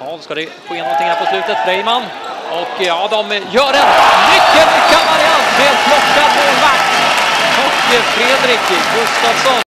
Ja, ska det ske någonting här på slutet? Freiman. Och ja, de gör en mycket lyckad variant med plockad målvakt. Och eh, Fredrik Gustafsson